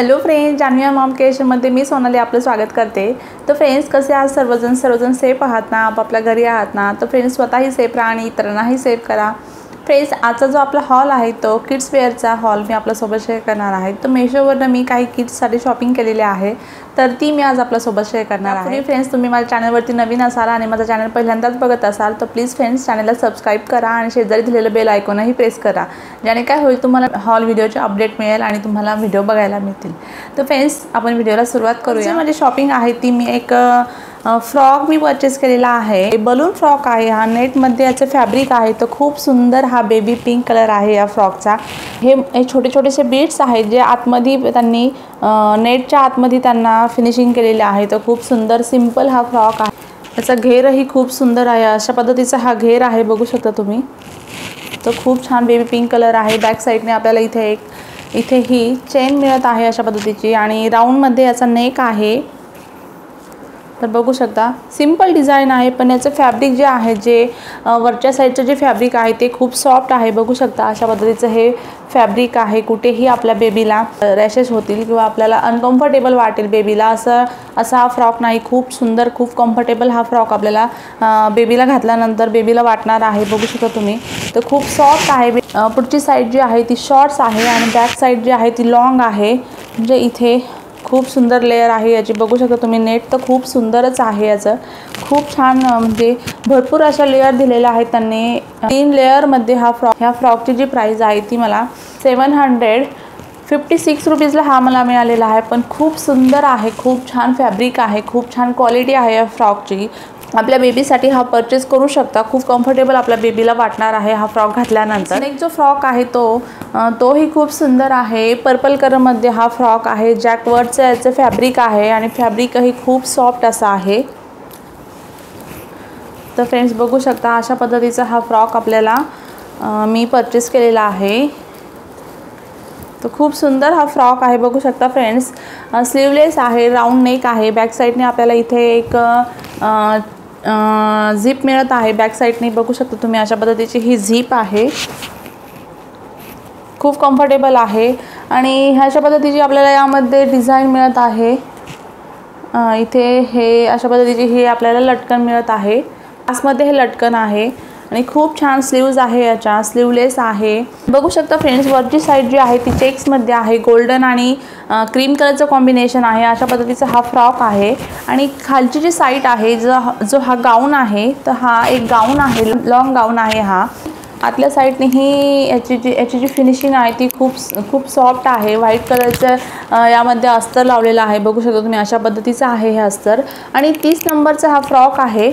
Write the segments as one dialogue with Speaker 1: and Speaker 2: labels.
Speaker 1: Hello friends Janhavi mom केशमध्ये मी सोनाली आपलं स्वागत करते. तर फ्रेंड्स कसे आहात? सर्वजण सर्वजण सेफ आहात ना? आपापल्या घरी आहात ना? तर फ्रेंड्स स्वतःही सेफ राहा आणि इतरांनाही सेफ करा. फ्रेंड्स आजचा जो आपला हॉल आहे तो किड्स वेअरचा हॉल मी आपल्यासोबत शेअर करणार आहे. तर मेशोवरनं मी काही किड्ससाठी शॉपिंग केलेली आहे. तर ती मी आज आपल्यासोबत शेअर करणार आहे. फ्रेंड्स तुम्ही माझ्या चॅनलवरती नवीन असाल आणि माझा चॅनल पहिल्यांदाच बघत असाल तर प्लीज फ्रेंड्स चॅनलला सबस्क्राईब करा आणि शेजारी दिलेलं बेल आयकॉनही प्रेस करा. ज्याने काय होईल तुम्हाला हॉल व्हिडिओचे अपडेट मिळेल आणि तुम्हाला व्हिडिओ बघायला मिळतील. तर फ्रेंड्स आपण व्हिडिओला सुरुवात करूया. माझी शॉपिंग आहे ती मी एक फ्रॉक मी परचेस केलेला आहे. बलून फ्रॉक आहे. हा नेटमध्ये याचं फॅब्रिक आहे. तर खूप सुंदर हा बेबी पिंक कलर आहे या फ्रॉकचा हे छोटे छोटेसे बीट्स आहेत जे आतमध्ये त्यांनी नेटच्या आतमध्ये त्यांना फिनिशिंग केलेले आहे. तर खूप सुंदर सिंपल हा फ्रॉक आहे. त्याचा घेरही खूप सुंदर आहे. अशा पद्धतीचा हा घेर आहे. बघू शकता तुम्ही. तर खूप छान बेबी पिंक कलर आहे. बॅक साईडने आपल्याला इथे एक इथे ही चेन मिळत आहे अशा पद्धतीची. आणि राऊंडमध्ये याचा नेक आहे. तर बघू शकता. सिंपल डिझाईन आहे पण याचं फॅब्रिक जे आहे जे वरच्या साईडचं जे फॅब्रिक आहे ते खूप सॉफ्ट आहे. बघू शकता अशा पद्धतीचं हे फॅब्रिक आहे. कुठेही आपल्या बेबीला रॅशेस होतील किंवा आपल्याला अनकम्फर्टेबल वाटेल बेबीला असं असा हा फ्रॉक नाही. खूप सुंदर खूप कम्फर्टेबल हा फ्रॉक आपल्याला बेबीला घातल्यानंतर बेबीला वाटणार आहे. बघू शकता तुम्ही. तर खूप सॉफ्ट आहे. पुढची साईड जी आहे ती शॉर्ट्स आहे आणि बॅक साईड जी आहे ती लाँग आहे. म्हणजे इथे खूप सुंदर लेअर आहे याची. बघू शकता तुम्ही नेट तर खूप सुंदरच आहे याचं. खूप छान म्हणजे भरपूर अशा लेअर दिलेल्या आहेत त्यांनी. तीन लेअरमध्ये हा फ्रॉक ह्या फ्रॉकची जी प्राईज आहे ती मला सेवन हंड्रेड फिफ्टी सिक्स रुपीजला हा मला मिळालेला आहे. पण खूप सुंदर आहे खूप छान फॅब्रिक आहे खूप छान क्वालिटी आहे या फ्रॉकची आपल्या बेबीसाठी हा परचेस करू शकता. खूप कम्फर्टेबल आपल्या बेबीला वाटणार आहे हा फ्रॉक घातल्यानंतर. एक जो फ्रॉक आहे तो तोही खूप सुंदर आहे. पर्पल कलरमध्ये हा फ्रॉक आहे. जॅकवर्डचं याचं फॅब्रिक आहे आणि फॅब्रिकही खूप सॉफ्ट असा आहे. तर फ्रेंड्स बघू शकता अशा पद्धतीचा हा फ्रॉक आपल्याला मी परचेस केलेला आहे. तर खूप सुंदर हा फ्रॉक आहे. बघू शकता फ्रेंड्स स्लीवलेस आहे राऊंड नेक आहे. बॅक साईडने आपल्याला इथे एक झीप मिळत आहे. बॅक साईडने बघू शकता तुम्ही अशा पद्धतीची ही झीप आहे. खूप कम्फर्टेबल आहे. आणि अशा पद्धतीची आपल्याला यामध्ये डिझाईन मिळत आहे. इथे हे अशा पद्धतीची ही आपल्याला लटकन मिळत आहे. आसमध्ये हे लटकन आहे. आणि खूप छान स्लीव्ज आहे याच्या. स्लीवलेस आहे. बघू शकता फ्रेंड्स वरची साईड जी आहे ती चेक्समध्ये आहे. गोल्डन आणि क्रीम कलरचं कॉम्बिनेशन आहे. अशा पद्धतीचा हा फ्रॉक आहे. आणि खालची जी साईड आहे जो जो हा गाऊन आहे तर हा एक गाऊन आहे. लॉंग गाऊन आहे हा. आतल्या साईडने ही याची जी याची जी फिनिशिंग आहे ती खूप खूप सॉफ्ट आहे. व्हाईट कलरचं यामध्ये अस्तर लावलेलं आहे. बघू शकता तुम्ही अशा पद्धतीचं आहे हे अस्तर. आणि तीस नंबरचा हा फ्रॉक आहे.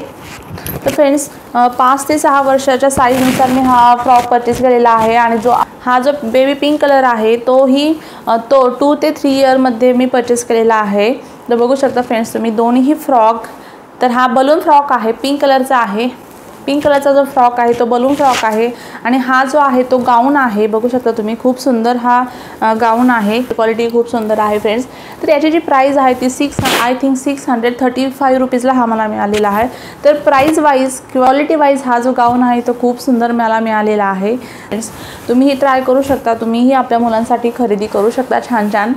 Speaker 1: तर फ्रेंड्स पाच ते सहा वर्षाच्या साईजनुसार मी हा फ्रॉक परचेस केलेला आहे. आणि जो हा जो बेबी पिंक कलर आहे तोही तो टू ते थ्री इयरमध्ये मी परचेस केलेला आहे. तर बघू शकता फ्रेंड्स तुम्ही दोन्हीही फ्रॉक तर हा बलून फ्रॉक आहे पिंक कलरचा आहे. पिंक कलरचा जो फ्रॉक आहे तो बलून फ्रॉक आहे आणि हा जो आहे तो गाऊन आहे. बघू शकता तुम्ही खूप सुंदर हा गाऊन आहे. क्वालिटी खूप सुंदर आहे फ्रेंड्स तर याची जी प्राईज आहे ती six I think six hundred thirty five रुपीजला हा मला मिळालेला आहे. तर प्राईज वाईज क्वालिटी वाईज हा जो गाऊन आहे तो खूप सुंदर मला मिळालेला आहे फ्रेंड्स तुम्हीही ट्राय करू शकता तुम्हीही आपल्या मुलांसाठी खरेदी करू शकता छान छान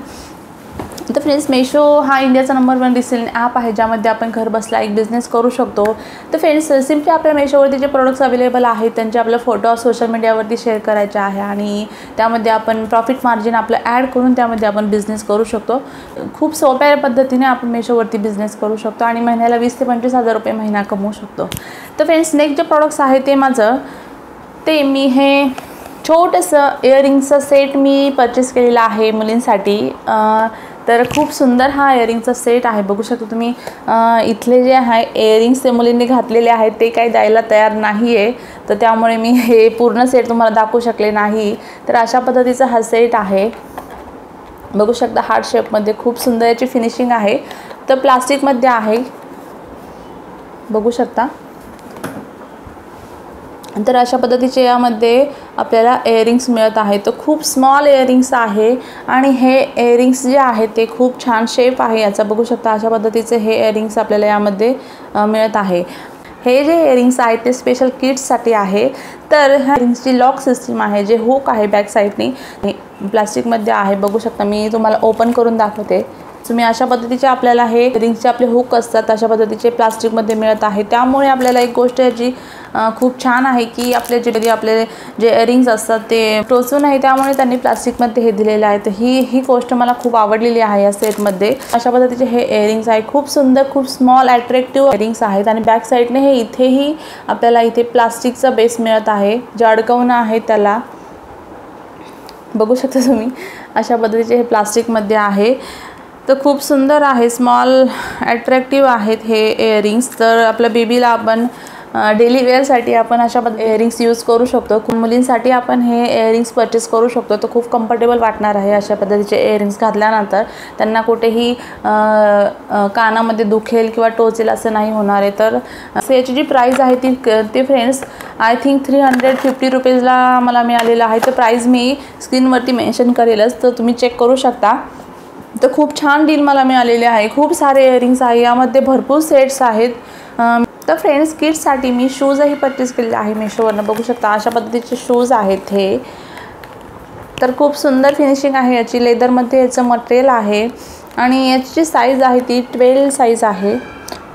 Speaker 1: तर फ्रेंड्स मेशो हा इंडियाचा नंबर वन रिसेलिंग ॲप आहे ज्यामध्ये आपण घर बसला एक बिझनेस करू शकतो. तर फ्रेंड्स सिम्पली आपल्या मेशोवरती जे प्रोडक्ट्स अवेलेबल आहेत त्यांचे आपलं फोटो सोशल मीडियावरती शेअर करायचे आहे आणि त्यामध्ये आपण प्रॉफिट मार्जिन आपलं ॲड करून त्यामध्ये आपण बिझनेस करू शकतो. खूप सोप्या पद्धतीने आपण मेशोवरती बिझनेस करू शकतो आणि महिन्याला वीस ते पंचवीस हजार रुपये महिना कमवू शकतो. तर फ्रेंड्स नेक्स्ट जे प्रोडक्ट्स आहे ते माझं ते मी हे छोटंसं इयरिंगचं सेट मी परचेस केलेला आहे मुलींसाठी. तर खूप सुंदर हा इयरिंगचा सेट आहे. बघू शकता तुम्ही इथले जे आहे इयरिंग्स ते मुलींनी घातलेले आहेत ते काही द्यायला तयार नाही आहे तर त्यामुळे मी हे पूर्ण सेट तुम्हाला दाखवू शकले नाही. तर अशा पद्धतीचा हा सेट आहे. बघू शकता हार्ट शेपमध्ये खूप सुंदर याची फिनिशिंग आहे. तर प्लास्टिकमध्ये आहे. बघू शकता. तर अशा पद्धतीचे यामध्ये आपल्याला एअरिंग्स मिळत आहे तर खूप स्मॉल एअरिंग्स आहे आणि हे एअरिंग्स जे आहेत ते खूप छान शेप आहे याचा. बघू शकता अशा पद्धतीचे हे एअरिंग्स आपल्याला यामध्ये मिळत आहे. हे जे इयरिंग्स आहेत ते स्पेशल किड्ससाठी आहे. तर ह्या इयरिंग्सची लॉक सिस्टीम आहे जे हुक आहे बॅक साईडनी प्लास्टिकमध्ये आहे. बघू शकता मी तुम्हाला ओपन करून दाखवते. तुम्ही अशा पद्धतीचे आपल्याला हे रिंग्सचे आपले हुक असतात अशा पद्धतीचे प्लास्टिकमध्ये मिळत आहे. त्यामुळे आपल्याला एक गोष्ट याची खूप छान आहे की आपले जे कधी आपले जे इयरिंग्स असतात ते टोचू नाही त्यामुळे त्यांनी प्लास्टिकमध्ये हे दिलेलं आहे. तर ही ही गोष्ट मला खूप आवडलेली आहे या सेटमध्ये अशा पद्धतीचे हे इयरिंग्स आहे खूप सुंदर खूप स्मॉल अट्रॅक्टिव्ह इयरिंग्स आहेत आणि बॅक साईडने हे इथेही आपल्याला इथे प्लास्टिकचा बेस मिळत आहे. जे अडकवणं आहे त्याला. बघू शकता तुम्ही अशा पद्धतीचे हे प्लास्टिकमध्ये आहे. तर खूप सुंदर आहे. स्मॉल ॲट्रॅक्टिव्ह आहेत हे इयरिंग्स तर आपल्या बेबीला आपण डेली वेअरसाठी आपण अशा इयरिंग्स यूज करू शकतो. मुलींसाठी आपण हे इयरिंग्स परचेस करू शकतो. तर खूप कम्फर्टेबल वाटणार आहे अशा पद्धतीचे इयरिंग्स घातल्यानंतर. त्यांना कुठेही कानामध्ये दुखेल किंवा टोचेल असं नाही होणार आहे. तर याची जी प्राईज आहे ती ती friends I think three hundred fifty रुपीजला मला मिळालेलं आहे. तर प्राईज मी स्क्रीनवरती मेन्शन करेलच. तर तुम्ही चेक करू शकता. तर खूप छान डील मला मिळालेले आहे. खूप सारे इयरिंग्स आहे. यामध्ये भरपूर सेट्स आहेत. तर फ्रेंड्स किड्ससाठी मी शूजही परचेस केलेले आहे मेशोवरनं बघू शकता अशा पद्धतीचे शूज आहेत हे. तर खूप सुंदर फिनिशिंग आहे याची. लेदरमध्ये याचं मटेरियल आहे. आणि याची जी साईज आहे ती ट्वेल्व साईज आहे.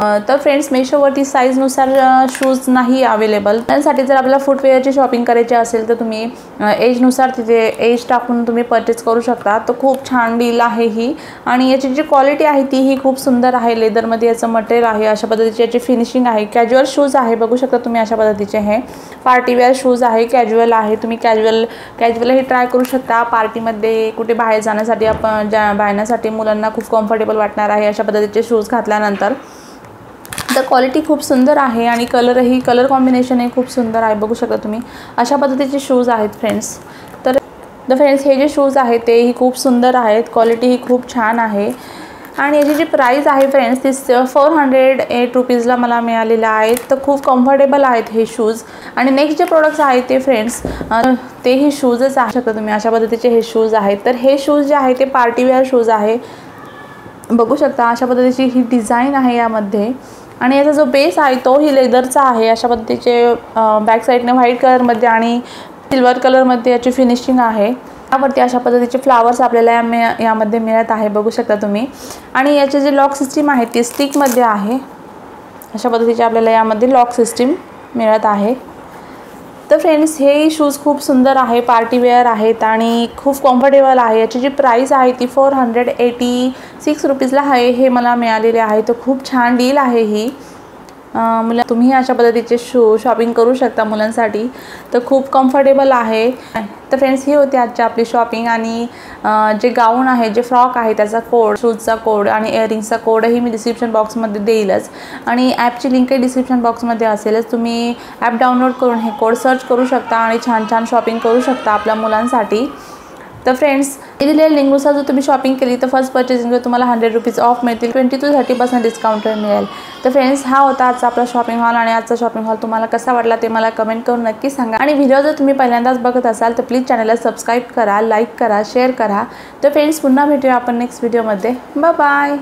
Speaker 1: तर फ्रेंड्स मेशोवरती साईजनुसार शूज नाही अवेलेबल त्यासाठी जर आपल्याला फुटवेअरची शॉपिंग करायची असेल तर तुम्ही एजनुसार तिथे एज टाकून तुम्ही परचेस करू शकता. तर खूप छान डील आहे ही. आणि याची जी क्वालिटी आहे ती ही खूप सुंदर आहे. लेदरमध्ये याचं मटेरियल आहे अशा पद्धतीची याची फिनिशिंग आहे. कॅज्युअल शूज आहे बघू शकता तुम्ही अशा पद्धतीचे हे. पार्टीवेअर शूज आहे कॅज्युअल आहे. तुम्ही कॅज्युअल कॅज्युअलही ट्राय करू शकता. पार्टीमध्ये कुठे बाहेर जाण्यासाठी आपण ज्या बाहेरण्यासाठी मुलांना खूप कम्फर्टेबल वाटणार आहे अशा पद्धतीचे शूज घातल्यानंतर. तर क्वालिटी खूप सुंदर आहे आणि कलरही कलर कॉम्बिनेशन हे खूप सुंदर आहे बघू शकता तुम्ही. अशा पद्धतीचे शूज आहेत फ्रेंड्स तर द फ्रेंड्स हे जे शूज आहेत तेही खूप सुंदर आहेत. क्वालिटी ही खूप छान आहे. आणि याची जी प्राईस आहे फ्रेंड्स ती फोर हंड्रेड एट रुपीजला मला मिळालेलं आहे तर खूप कम्फर्टेबल आहेत हे शूज आणि नेक्स्ट जे प्रोडक्ट्स आहेत ते फ्रेंड्स तेही शूजच आहे शकता तुम्ही अशा पद्धतीचे हे शूज आहेत. तर हे शूज जे आहे ते पार्टीवेअर शूज आहे. बघू शकता अशा पद्धतीची ही डिझाईन आहे यामध्ये. आणि याचा जो बेस आहे तोही लेदरचा आहे. अशा पद्धतीचे बॅक साईडने व्हाईट कलरमध्ये आणि सिल्वर कलरमध्ये याची फिनिशिंग आहे. यावरती अशा पद्धतीचे फ्लावर्स आपल्याला या यामध्ये मिळत आहे. बघू शकता तुम्ही. आणि याचे जे लॉक सिस्टीम आहे ती स्टिकमध्ये आहे. अशा पद्धतीचे आपल्याला यामध्ये लॉक सिस्टीम मिळत आहे. तर फ्रेंड्स हे शूज खूप सुंदर आहे पार्टीवेअर आहेत आणि खूप कम्फर्टेबल आहे. याची जी प्राईस आहे ती फोर हंड्रेड एटी सिक्स रुपीजला आहे हे मला मिळालेले आहे. तर खूप छान डील आहे ही. मुला तुम्ही अशा पद्धतीचे शू शॉपिंग करू शकता मुलांसाठी. तर खूप कम्फर्टेबल आहे. तर फ्रेंड्स ही होती आजची आपली शॉपिंग आणि जे गाऊन आहे जे फ्रॉक आहे त्याचा कोड शूजचा कोड आणि इयरिंग्सचा कोडही मी डिस्क्रिप्शन बॉक्समध्ये देईलच. आणि ॲपची लिंकही डिस्क्रिप्शन बॉक्समध्ये असेलच. तुम्ही ॲप डाउनलोड करून हे कोड सर्च करू शकता आणि छान छान शॉपिंग करू शकता आपल्या मुलांसाठी. तर फ्रेंड्स दिलेल्या लिंकनुसार जर तुम्ही शॉपिंग केली तर फर्स्ट पर्चेसिंगवर तुम्हाला हंड्रेड रुपीज ऑफ मिळतील. Twenty two thirty percent discount मिळेल. तर फ्रेंड्स हा होता आजचा आपला शॉपिंग हॉल आणि आजचा शॉपिंग हॉल तुम्हाला कसा वाटला ते मला कमेंट करून नक्की सांगा. आणि व्हिडिओ जर तुम्ही पहिल्यांदाच बघत असाल तर प्लीज चॅनलला सबस्क्राईब करा लाईक करा शेअर करा. तर फ्रेंड्स पुन्हा भेटूया आपण नेक्स्ट व्हिडिओमध्ये बाय